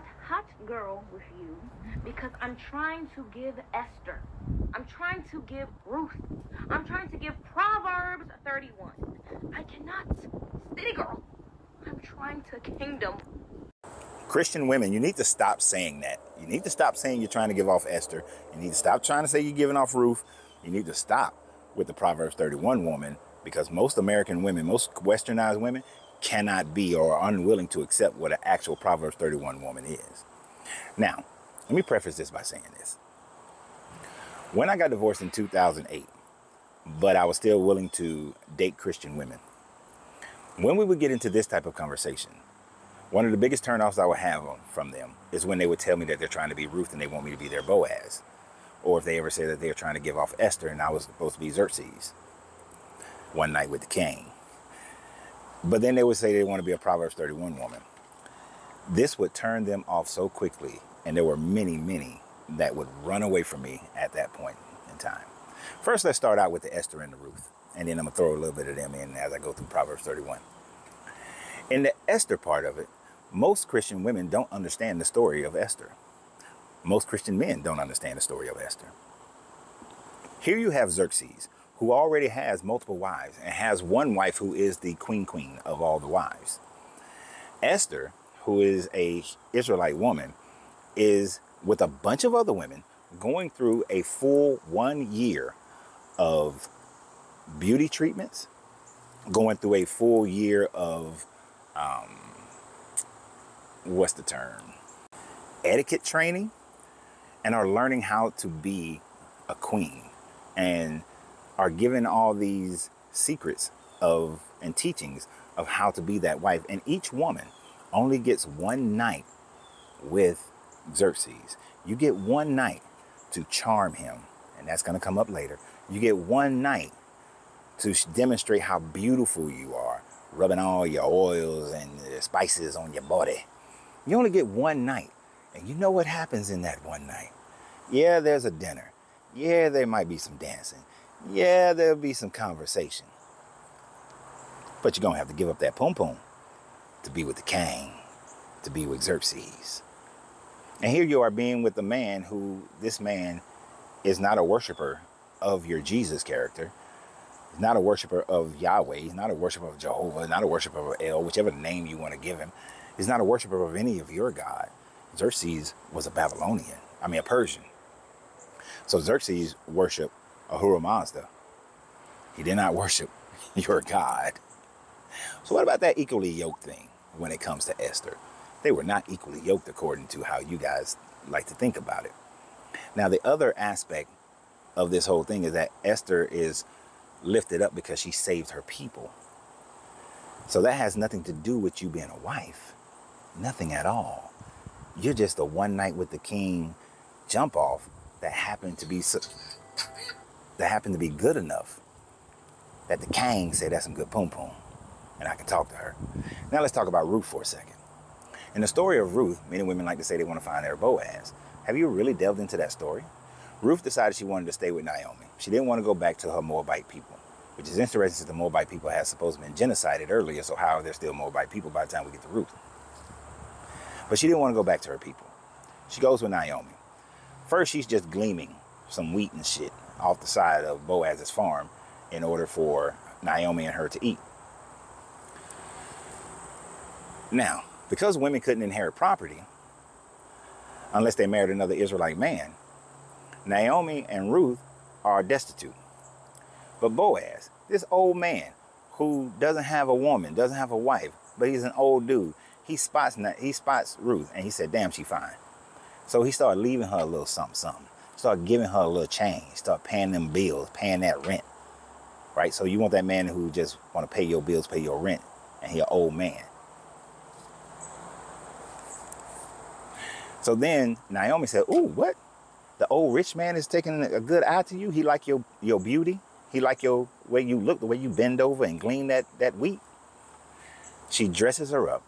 got hot girl with you because I'm trying to give Esther. I'm trying to give Ruth. I'm trying to give Proverbs 31. I cannot. City girl. I'm trying to kingdom. Christian women, you need to stop saying that. You need to stop saying you're trying to give off Esther. You need to stop trying to say you're giving off Ruth. You need to stop with the Proverbs 31 woman because most American women, most westernized women, cannot be or are unwilling to accept what an actual Proverbs 31 woman is. Now, let me preface this by saying this. When I got divorced in 2008, but I was still willing to date Christian women, when we would get into this type of conversation, one of the biggest turnoffs I would have from them is when they would tell me that they're trying to be Ruth and they want me to be their Boaz. Or if they ever say that they're trying to give off Esther and I was supposed to be Xerxes. One night with the king. But then they would say they want to be a Proverbs 31 woman. This would turn them off so quickly, and there were many, many that would run away from me at that point in time. First, let's start out with the Esther and the Ruth, and then I'm gonna throw a little bit of them in as I go through Proverbs 31. In the Esther part of it, most Christian women don't understand the story of Esther. Most Christian men don't understand the story of Esther. Here you have Xerxes, who already has multiple wives and has one wife who is the queen queen of all the wives. Esther, who is a Israelite woman, is with a bunch of other women going through a full one year of beauty treatments, going through a full year of um, what's the term? Etiquette training, and are learning how to be a queen and are given all these secrets of and teachings of how to be that wife. And each woman only gets one night with Xerxes. You get one night to charm him, and that's going to come up later. You get one night to demonstrate how beautiful you are, rubbing all your oils and spices on your body. You only get one night. And you know what happens in that one night? Yeah, there's a dinner. Yeah, there might be some dancing yeah, there'll be some conversation. But you're going to have to give up that pom pom to be with the king, to be with Xerxes. And here you are being with a man who, this man is not a worshiper of your Jesus character. He's not a worshiper of Yahweh. He's not a worshiper of Jehovah. Not a worshiper of El, whichever name you want to give him. He's not a worshiper of any of your God. Xerxes was a Babylonian. I mean, a Persian. So Xerxes worshiped Ahura Mazda. He did not worship your God. So what about that equally yoked thing when it comes to Esther? They were not equally yoked according to how you guys like to think about it. Now, the other aspect of this whole thing is that Esther is lifted up because she saved her people. So that has nothing to do with you being a wife. Nothing at all. You're just a one night with the king jump off that happened to be that happened to be good enough that the king said that's some good poom poom and I can talk to her. Now let's talk about Ruth for a second. In the story of Ruth, many women like to say they want to find their Boaz. Have you really delved into that story? Ruth decided she wanted to stay with Naomi. She didn't want to go back to her Moabite people, which is interesting since the Moabite people had supposedly been genocided earlier, so how are there still Moabite people by the time we get to Ruth? But she didn't want to go back to her people. She goes with Naomi. First, she's just gleaming some wheat and shit off the side of Boaz's farm in order for Naomi and her to eat. Now, because women couldn't inherit property unless they married another Israelite man, Naomi and Ruth are destitute. But Boaz, this old man who doesn't have a woman, doesn't have a wife, but he's an old dude, he spots he spots Ruth and he said, "Damn, she fine." So he started leaving her a little something, something. Start giving her a little change. Start paying them bills, paying that rent. Right? So you want that man who just want to pay your bills, pay your rent, and he an old man. So then Naomi said, Ooh, what? The old rich man is taking a good eye to you. He like your your beauty. He like your way you look, the way you bend over and glean that, that wheat. She dresses her up.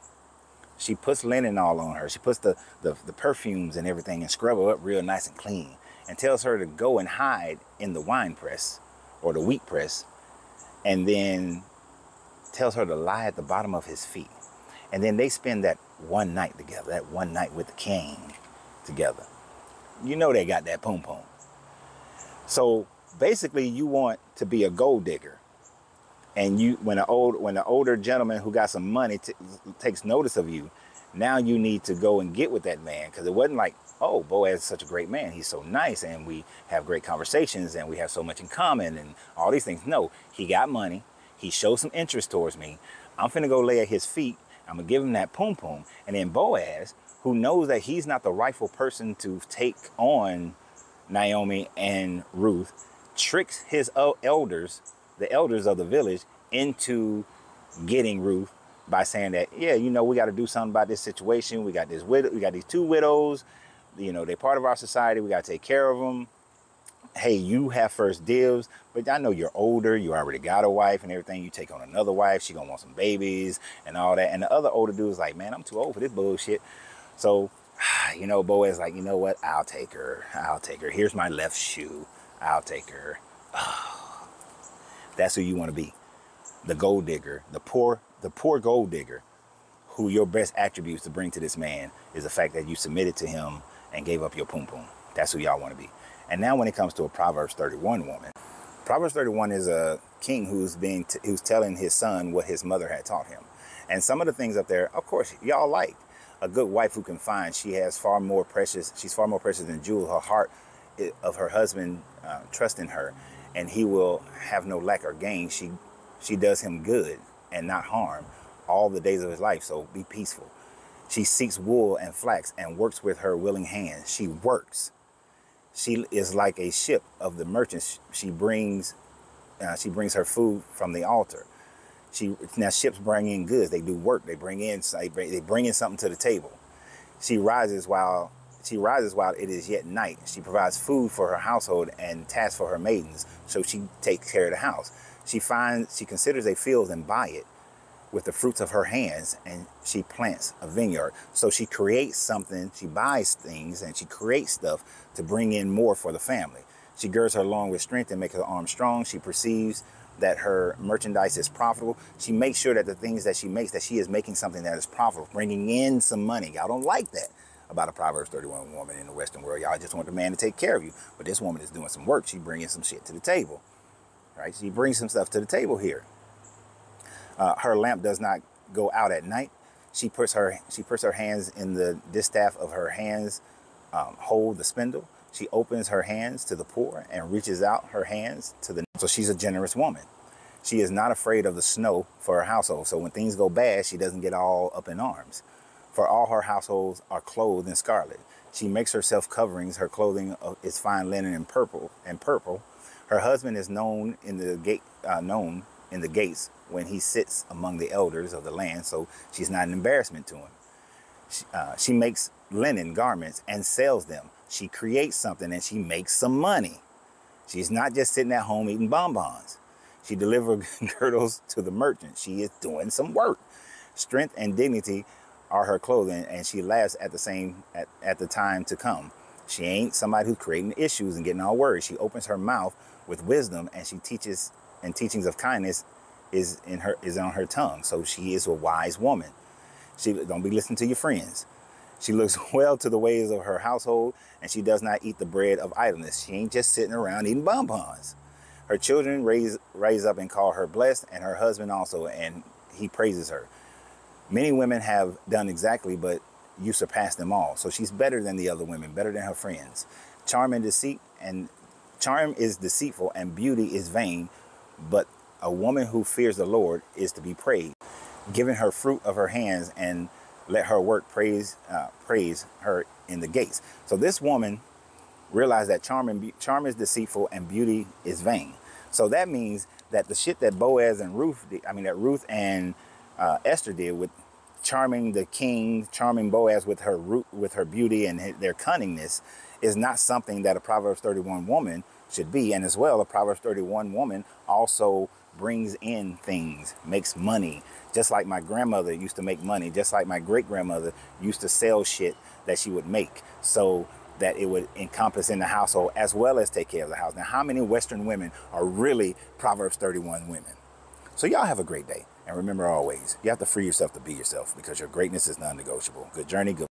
She puts linen all on her. She puts the, the, the perfumes and everything and scrub her up real nice and clean and tells her to go and hide in the wine press or the wheat press and then tells her to lie at the bottom of his feet. And then they spend that one night together, that one night with the king together. You know they got that poom poom. So basically, you want to be a gold digger, and you when an old when an older gentleman who got some money t- takes notice of you, now you need to go and get with that man because it wasn't like oh Boaz is such a great man, he's so nice, and we have great conversations, and we have so much in common, and all these things. No, he got money, he showed some interest towards me. I'm finna go lay at his feet. I'm gonna give him that poom poom, and then Boaz, who knows that he's not the rightful person to take on Naomi and Ruth, tricks his elders, the elders of the village, into getting Ruth by saying that, yeah, you know, we got to do something about this situation. We got this widow, we got these two widows. You know, they're part of our society. We got to take care of them. Hey, you have first dibs, but I know you're older. You already got a wife and everything. You take on another wife. She gonna want some babies and all that. And the other older dude is like, man, I'm too old for this bullshit. So you know, Boaz like, you know what? I'll take her. I'll take her. Here's my left shoe. I'll take her. Oh, that's who you want to be. The gold digger, the poor, the poor gold digger, who your best attributes to bring to this man is the fact that you submitted to him and gave up your poom poom. That's who y'all want to be. And now when it comes to a Proverbs 31 woman, Proverbs 31 is a king who's being who's telling his son what his mother had taught him. And some of the things up there, of course, y'all like a good wife who can find. She has far more precious. She's far more precious than jewel. Her heart of her husband uh, trust in her, and he will have no lack or gain. She she does him good and not harm all the days of his life. So be peaceful. She seeks wool and flax and works with her willing hands. She works. She is like a ship of the merchants. She brings uh, she brings her food from the altar. She now ships bring in goods. They do work. They bring in they bring in something to the table. She rises while she rises while it is yet night. She provides food for her household and tasks for her maidens. So she takes care of the house. She finds she considers a field and buy it with the fruits of her hands, and she plants a vineyard. So she creates something. She buys things and she creates stuff to bring in more for the family. She girds her loin with strength and makes her arm strong. She perceives that her merchandise is profitable. She makes sure that the things that she makes, that she is making something that is profitable, bringing in some money. Y'all don't like that about a Proverbs 31 woman in the Western world. Y'all just want the man to take care of you. But this woman is doing some work. She bringing some shit to the table, right? She brings some stuff to the table here. Uh, her lamp does not go out at night. She puts her she puts her hands in the distaff of her hands, um, hold the spindle. She opens her hands to the poor and reaches out her hands to the. So she's a generous woman. She is not afraid of the snow for her household. So when things go bad, she doesn't get all up in arms. For all her households are clothed in scarlet. She makes herself coverings. Her clothing is fine linen and purple. And purple. Her husband is known in the gate, uh, known in the gates when he sits among the elders of the land. So she's not an embarrassment to him. She, uh, she makes linen garments and sells them. She creates something and she makes some money. She's not just sitting at home eating bonbons. She delivers girdles to the merchant. She is doing some work. Strength and dignity are her clothing, and she laughs at the same at, at the time to come. She ain't somebody who's creating issues and getting all worried. She opens her mouth with wisdom, and she teaches and teachings of kindness is in her is on her tongue. So she is a wise woman. She don't be listening to your friends. She looks well to the ways of her household, and she does not eat the bread of idleness. She ain't just sitting around eating bonbons. Her children raise raise up and call her blessed, and her husband also, and he praises her. Many women have done exactly, but you surpass them all. So she's better than the other women, better than her friends. Charm and deceit, and charm is deceitful, and beauty is vain, but a woman who fears the Lord is to be praised, giving her fruit of her hands and let her work praise uh, praise her in the gates. So this woman realized that charm and charm is deceitful and beauty is vain. So that means that the shit that Boaz and Ruth, I mean that Ruth and uh, Esther did with charming the king, charming Boaz with her root, with her beauty and their cunningness, is not something that a Proverbs 31 woman should be. And as well, a Proverbs 31 woman also brings in things, makes money, just like my grandmother used to make money, just like my great grandmother used to sell shit that she would make so that it would encompass in the household as well as take care of the house. Now, how many Western women are really Proverbs 31 women? So, y'all have a great day. And remember always, you have to free yourself to be yourself because your greatness is non negotiable. Good journey. Good